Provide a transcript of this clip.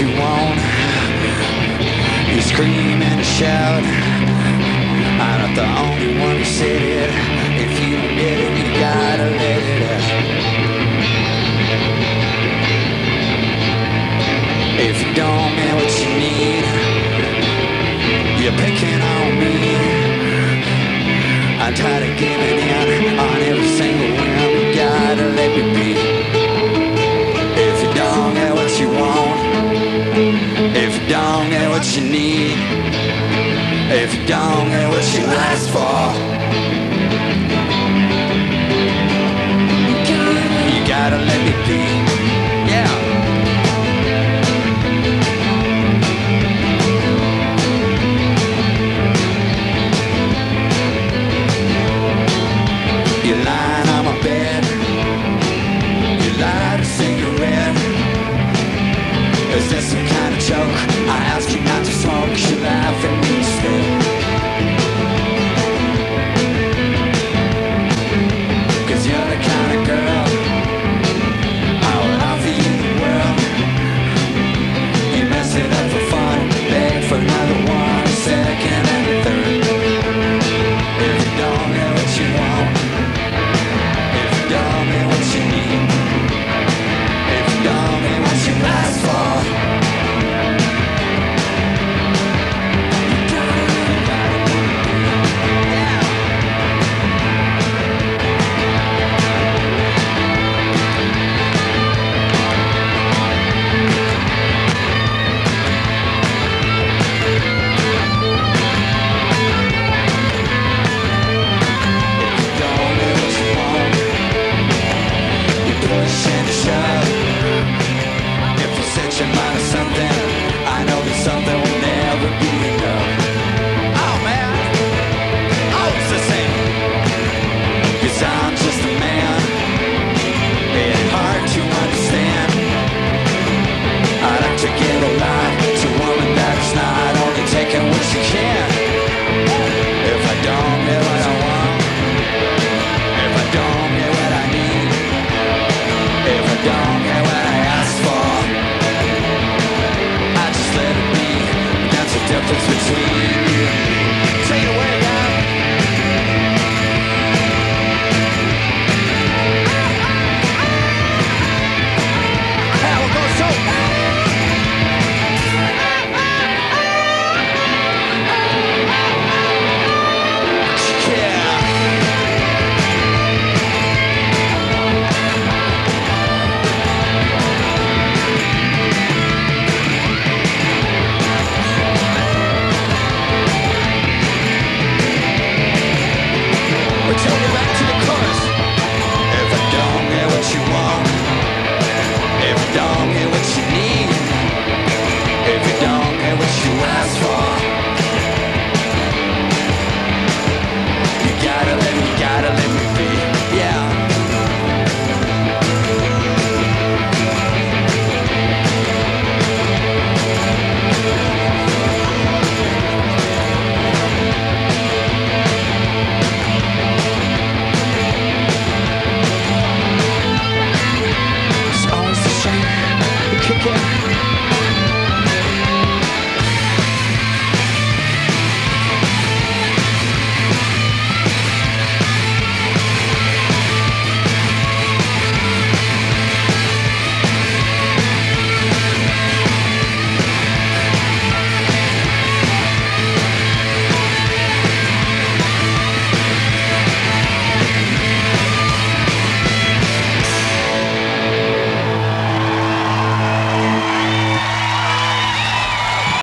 you want. You scream and shout. I'm not the only one who said it. If you don't get it, you gotta let it out. If you don't get what you need, you're picking on me. I'm tired of giving in if you don't get what you need, if you don't get what you ask for, Shit. if you don't get what you ask for. You gotta let me, gotta let me yeah.